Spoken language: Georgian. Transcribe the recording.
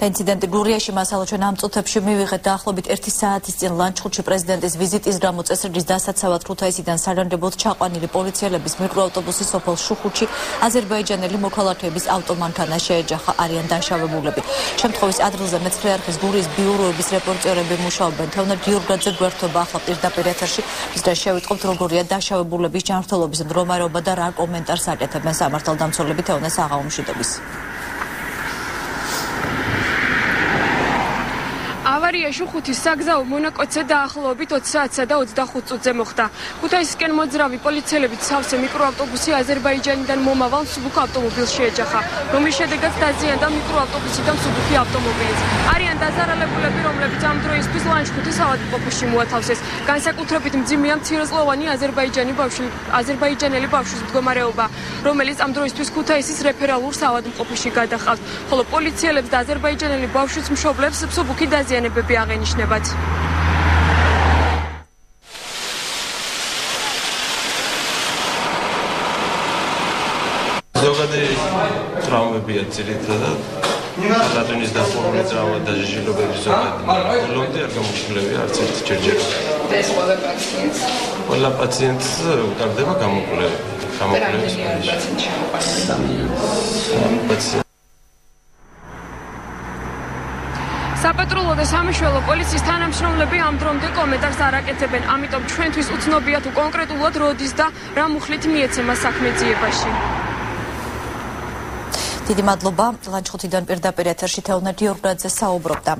და ინციდენტი გურიაში მასალა ჩვენ ამ წუთებში მივიღეთ დაახლოებით 1 საათის წინ ლანჩხუთში პრეზიდენტის ვიზიტის გამო წესრიგის დასაცავად ქუთაისიდან სარანდებოდ ჩაყვანილი პოლიციელების მიკროავტობუსი სოფელ შუხუთში აზერბაიჯანელი მოქალაქეების ავტომანქანა შეეჯახა არიან დაშავებულები. შემთხვევის ადგილზე მეცხრე არხის გურიის ბიუროების რეპორტერები მუშაობენ. თეონა გიორგაძე გვერდთობა ახლა პირდაპირ ეთერში. ისე შევიტყობთ როგორია დაშავებულების ჯანმრთელობის მდგომარეობა და რა კომენტარს აკეთებენ სამართალდამცველები თეონეს აღაუმშვიდობის. ავარია შუხუთის საგზაო მონაკვეთზე დაახლოებით 20 საათსა და 25 წუთზე მოხდა. ქუთაისისკენ მოძრავი პოლიციელები სავსე მიკროავტობუსი აზერბაიჯანიდან მომავალ სუბუქ ავტომობილს შეეჯახა, რომლის შედეგად დაზიანდა მიკროავტობუსი და სუბუქი ავტომობილიც. არიან დაზარალებულები, რომლებიც ამ დროისთვის ლანჩხუთის ავადმყოფოში მოათავსეს. განსაკუთრებით მძიმეა მცირეწლოვანი აზერბაიჯანი ბავშვი, აზერბაიჯანელი ბავშვის მდგომარეობა, რომელიც ამ დროისთვის ქუთაისის რეფერალურ ავადმყოფოში გადახავთ, ხოლო პოლიციელებს და აზერბაიჯანელი ბავშვის მშობლებს სუბუქი დაზიანდა დაზიანებები აღენიშნებათ. ზოგადად ტრავმებია ძირითადად რატონის დაფორმული ტრავმა და ჟილობების ზოგადად ლონდე არ გამოკლევია არც ერთი ჯერჯერ. ეს ყველა პაციენტს ყველა პაციენტს უკარდება გამოკვლევა. გამოკვლევის პაციენტი საპატრულო და სამშველო პოლიციის თანამშრომლები ამ დრომდე კომენტარს არ აკეთებენ, ამიტომ ჩვენთვის უცნობია თუ კონკრეტულად როდის და რა მუხლით მიეცემა საქმე ძიებაში. დიდი მადლობა ლანჩხუთიდან პირდაპირ ეთერში თეონერ გიორგაძე საუბრობდა.